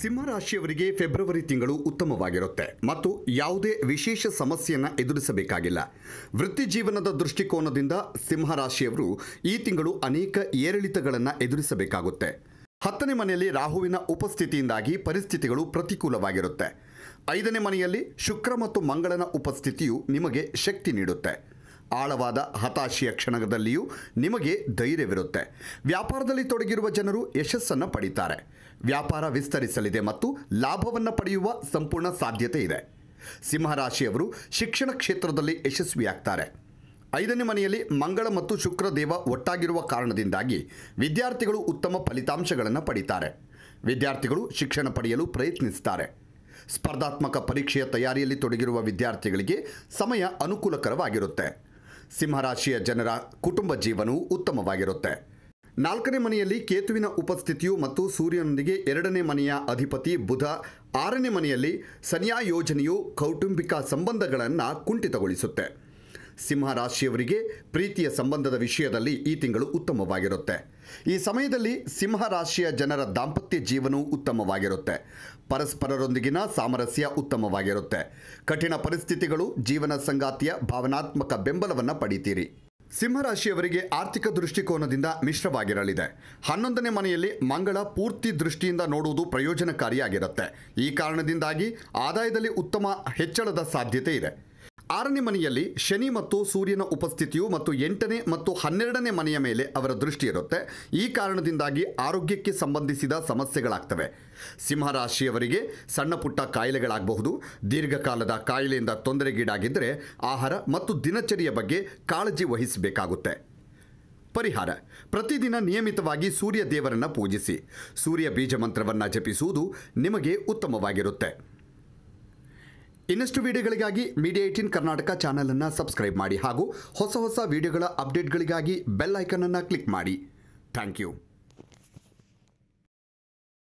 ಸಿಂಹರಾಶಿಯವರಿಗೆ February ತಿಂಗಳು ಉತ್ತಮವಾಗಿರುತ್ತೆ. ಮತ್ತು ಯಾವುದೇ ವಿಶೇಷ ಸಮಸ್ಯೆಯನ್ನು ಎದುರಿಸಬೇಕಾಗಿಲ್ಲ. ವೃತ್ತಿ ಜೀವನದ ದೃಷ್ಟಿಕೋನದಿಂದ ಸಿಂಹರಾಶಿಯವರು ಈ ತಿಂಗಳು ಅನೇಕ ಏರಿಳಿತಗಳನ್ನು ಎದುರಿಸಬೇಕಾಗುತ್ತೆ. ಹತ್ತನೇ ಮನೆಯಲ್ಲಿ ರಾಹುವಿನ ಉಪಸ್ಥಿತಿಯಿಂದಾಗಿ ಪರಿಸ್ಥಿತಿಗಳು ಪ್ರತಿಕೂಲವಾಗಿರುತ್ತೆ. ಐದನೇ ಮನೆಯಲ್ಲಿ ಶುಕ್ರ ಮತ್ತು ಮಂಗಳನ ಉಪಸ್ಥಿತಿಯು ನಿಮಗೆ ಶಕ್ತಿ ನೀಡುತ್ತೆ. ಆಳವಾದ ಹತಾಶೆಯ ಕ್ಷಣದಲ್ಲಿಯೂ ನಿಮಗೆ ಧೈರ್ಯವಿರುತ್ತೆ. ವ್ಯಾಪಾರದಲ್ಲಿ ತೊಡಗಿರುವ ಜನರು ಯಶಸ್ಸನ್ನು ಪಡೀತಾರೆ. ವ್ಯಾಪಾರ ವಿಸ್ತರಿಸಲಿದೆ ಮತ್ತು ಲಾಭವನ್ನು ಪಡೆಯುವ ಸಂಪೂರ್ಣ ಸಾಧ್ಯತೆ ಇದೆ. ಸಿಂಹರಾಶಿಯವರು ಶಿಕ್ಷಣ ಕ್ಷೇತ್ರದಲ್ಲಿ ಯಶಸ್ವಿಯಾಗ್ತಾರೆ. ಐದನೇ ಮನೆಯಲ್ಲಿ ಮಂಗಳ ಮತ್ತು ಶುಕ್ರ ದೇವ ಒಟ್ಟಾಗಿರುವ ಕಾರಣದಿಂದಾಗಿ ವಿದ್ಯಾರ್ಥಿಗಳು ಉತ್ತಮ ಫಲಿತಾಂಶಗಳನ್ನು ಪಡೀತಾರೆ. ವಿದ್ಯಾರ್ಥಿಗಳು ಶಿಕ್ಷಣ ಪಡೆಯಲು ಪ್ರಯತ್ನಿಸುತ್ತಾರೆ ಸ್ಪರ್ಧಾತ್ಮಕ ಪರೀಕ್ಷೆಯ ತಯಾರಿಯಲ್ಲಿ ತೊಡಗಿರುವ ವಿದ್ಯಾರ್ಥಿಗಳಿಗೆ ಸಮಯ ಅನುಕೂಲಕರವಾಗಿರುತ್ತೆ. ಸಿಂಹರಾಶಿಯ ಜನರ ಕುಟುಂಬ ಜೀವನವು ಉತ್ತಮವಾಗಿರುತ್ತೆ. ನಾಲ್ಕನೇ ಮನೆಯಲ್ಲಿ ಕೇತುವಿನ ಉಪಸ್ಥಿತಿಯು ಮತ್ತು ಸೂರ್ಯನೊಂದಿಗೆ ಎರಡನೇ ಮನೆಯ ಅಧಿಪತಿ ಬುಧ, ಆರನೇ ಮನೆಯಲ್ಲಿ ಸನಿಯಾ ಯೋಜನೆಯು ಕೌಟುಂಬಿಕ ಸಂಬಂಧಗಳನ್ನು ಕುಂಠಿತಗೊಳಿಸುತ್ತೆ. ಸಿಂಹರಾಶಿಯವರಿಗೆ ಪ್ರೀತಿಯ ಸಂಬಂಧದ ವಿಷಯದಲ್ಲಿ ಈ ತಿಂಗಳು ಉತ್ತಮವಾಗಿರುತ್ತೆ. ಈ ಸಮಯದಲ್ಲಿ ಸಿಂಹರಾಶಿಯ ಜನರ ದಾಂಪತ್ಯ ಜೀವನವು ಉತ್ತಮವಾಗಿರುತ್ತೆ. ಪರಸ್ಪರರೊಂದಿಗಿನ ಸಾಮರಸ್ಯ ಉತ್ತಮವಾಗಿರುತ್ತೆ. ಕಠಿಣ ಪರಿಸ್ಥಿತಿಗಳು, ಜೀವನ ಸಂಗಾತಿಯ ಭಾವನಾತ್ಮಕ ಬೆಂಬಲವನ್ನು ಪಡೀತೀರಿ. ಸಿಂಹರಾಶಿಯವರಿಗೆ ಆರ್ಥಿಕ ದೃಷ್ಟಿಕೋನದಿಂದ ಮಿಶ್ರವಾಗಿರಲಿದೆ. ಹನ್ನೊಂದನೇ ಮನೆಯಲ್ಲಿ ಮಂಗಳ ಪೂರ್ತಿ ದೃಷ್ಟಿಯಿಂದ ನೋಡುವುದು ಪ್ರಯೋಜನಕಾರಿಯಾಗಿರುತ್ತೆ. ಈ ಕಾರಣದಿಂದಾಗಿ ಆದಾಯದಲ್ಲಿ ಉತ್ತಮ ಹೆಚ್ಚಳದ ಸಾಧ್ಯತೆ ಇದೆ. ಆರನೇ ಮನೆಯಲ್ಲಿ ಶನಿ ಮತ್ತು ಸೂರ್ಯನ ಉಪಸ್ಥಿತಿಯು ಮತ್ತು ಎಂಟನೇ ಮತ್ತು ಹನ್ನೆರಡನೇ ಮನೆಯ ಮೇಲೆ ಅವರ ದೃಷ್ಟಿ ಇರುತ್ತೆ. ಈ ಕಾರಣದಿಂದಾಗಿ ಆರೋಗ್ಯಕ್ಕೆ ಸಂಬಂಧಿಸಿದ ಸಮಸ್ಯೆಗಳಾಗ್ತವೆ. ಸಿಂಹರಾಶಿಯವರಿಗೆ ಸಣ್ಣ ಪುಟ್ಟ ಕಾಯಿಲೆಗಳಾಗಬಹುದು. ದೀರ್ಘಕಾಲದ ಕಾಯಿಲೆಯಿಂದ ತೊಂದರೆಗೀಡಾಗಿದ್ದರೆ ಆಹಾರ ಮತ್ತು ದಿನಚರಿಯ ಬಗ್ಗೆ ಕಾಳಜಿ ವಹಿಸಬೇಕಾಗುತ್ತೆ. ಪರಿಹಾರ. ಪ್ರತಿದಿನ ನಿಯಮಿತವಾಗಿ ಸೂರ್ಯ ದೇವರನ್ನು ಪೂಜಿಸಿ. ಸೂರ್ಯ ಬೀಜ ಮಂತ್ರವನ್ನು ಜಪಿಸುವುದು ನಿಮಗೆ ಉತ್ತಮವಾಗಿರುತ್ತೆ. ಇನ್ನಷ್ಟು ವಿಡಿಯೋಗಳಿಗಾಗಿ ಮೀಡಿಯಾ ಏಟೀನ್ ಕರ್ನಾಟಕ ಚಾನಲನ್ನು ಸಬ್ಸ್ಕ್ರೈಬ್ ಮಾಡಿ ಹಾಗೂ ಹೊಸ ಹೊಸ ವಿಡಿಯೋಗಳ ಅಪ್ಡೇಟ್ಗಳಿಗಾಗಿ ಬೆಲ್ ಐಕನನ್ನು ಕ್ಲಿಕ್ ಮಾಡಿ. Thank you.